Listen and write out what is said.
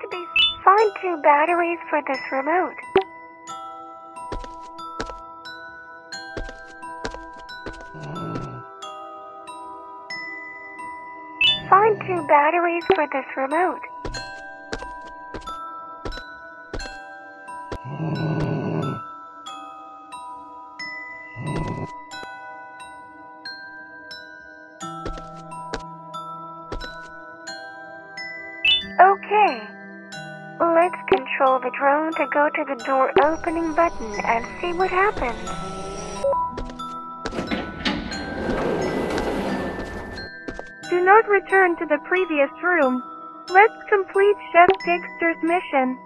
to be. Find two batteries for this remote. Find two batteries for this remote. Let's control the drone to go to the door opening button and see what happens. Do not return to the previous room. Let's complete Chef Dexter's mission.